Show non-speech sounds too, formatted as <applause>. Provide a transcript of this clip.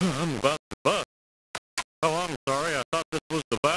<laughs> I'm about to bust. Oh, I'm sorry. I thought this was the bus.